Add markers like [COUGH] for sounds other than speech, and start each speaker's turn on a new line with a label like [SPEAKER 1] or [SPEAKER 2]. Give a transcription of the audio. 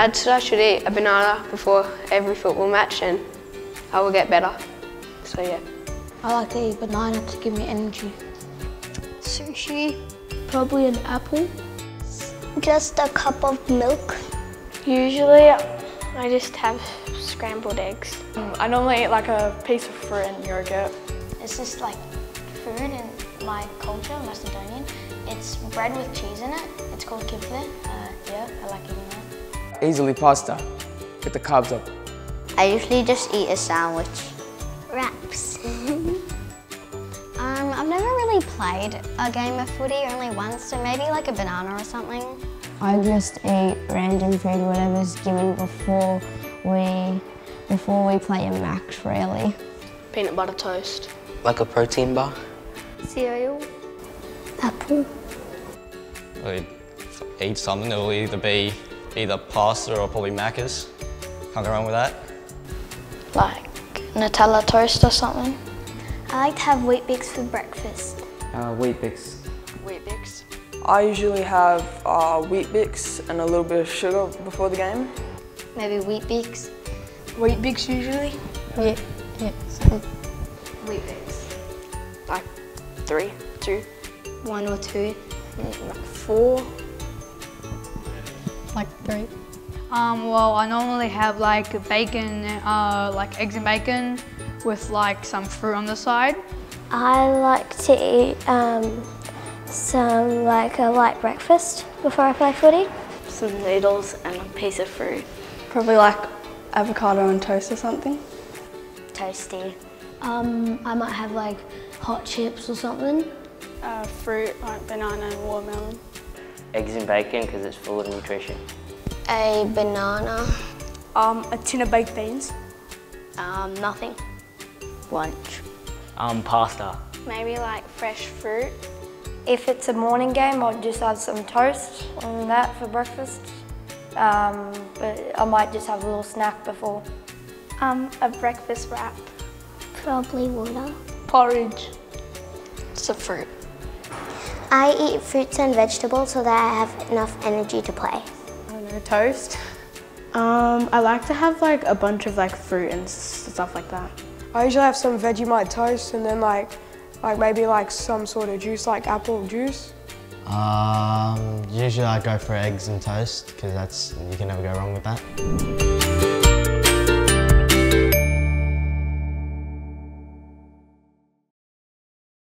[SPEAKER 1] Dad said I should eat a banana before every football match and I will get better. So yeah.
[SPEAKER 2] I like to eat banana to give me energy.
[SPEAKER 3] Sushi. Probably an apple.
[SPEAKER 4] Just a cup of milk.
[SPEAKER 3] Usually I just have scrambled eggs.
[SPEAKER 5] I normally eat like a piece of fruit and yogurt.
[SPEAKER 6] It's just like food in my culture, Macedonian. It's bread with cheese in it. It's called kifle. Uh, yeah, I like eating that.
[SPEAKER 7] Easily pasta. Get the carbs up.
[SPEAKER 8] I usually just eat a sandwich.
[SPEAKER 4] Wraps. [LAUGHS]
[SPEAKER 6] Um, I've never really played a game of footy, only once, so maybe like a banana or something.
[SPEAKER 9] I just eat random food, whatever's given before we before we play a match, really.
[SPEAKER 1] Peanut butter toast.
[SPEAKER 10] Like a protein bar.
[SPEAKER 3] Cereal.
[SPEAKER 4] Apple.
[SPEAKER 11] Really eat something, it'll either be either pasta or probably Macca's. Can't go wrong with that.
[SPEAKER 6] Like Nutella toast or something.
[SPEAKER 4] I like to have Weet-Bix for breakfast.
[SPEAKER 7] Uh, Weet-Bix.
[SPEAKER 1] Wheat bix.
[SPEAKER 12] I usually have uh, Weet-Bix and a little bit of sugar before the game.
[SPEAKER 6] Maybe Weet-Bix.
[SPEAKER 3] Wheat bix usually.
[SPEAKER 2] Yeah, yeah.
[SPEAKER 1] Weet-Bix. Like three, two.
[SPEAKER 2] One or two.
[SPEAKER 1] Like four.
[SPEAKER 2] Like three.
[SPEAKER 13] Um, well, I normally have like bacon, uh, like eggs and bacon with like some fruit on the side.
[SPEAKER 4] I like to eat um, some like a light breakfast before I play footy.
[SPEAKER 3] Some noodles and a piece of fruit.
[SPEAKER 5] Probably like avocado and toast or something.
[SPEAKER 6] Toasty.
[SPEAKER 3] Um, I might have like hot chips or something.
[SPEAKER 5] Uh, fruit like banana and watermelon.
[SPEAKER 10] Eggs and bacon because it's full of nutrition.
[SPEAKER 6] A banana.
[SPEAKER 5] Um, a tin of baked beans.
[SPEAKER 6] Um, nothing.
[SPEAKER 8] Lunch.
[SPEAKER 10] Um, pasta.
[SPEAKER 3] Maybe like fresh fruit.
[SPEAKER 14] If it's a morning game, I'll just have some toast on that for breakfast. Um, but I might just have a little snack before.
[SPEAKER 3] Um, a breakfast wrap.
[SPEAKER 4] Probably water.
[SPEAKER 3] Porridge.
[SPEAKER 6] It's a fruit.
[SPEAKER 4] I eat fruits and vegetables so that I have enough energy to play.
[SPEAKER 5] I don't know, toast. Um, I like to have like a bunch of like fruit and stuff like that.
[SPEAKER 12] I usually have some Vegemite toast and then like, like maybe like some sort of juice, like apple juice.
[SPEAKER 15] Um, usually I go for eggs and toast because that's you can never go wrong with that.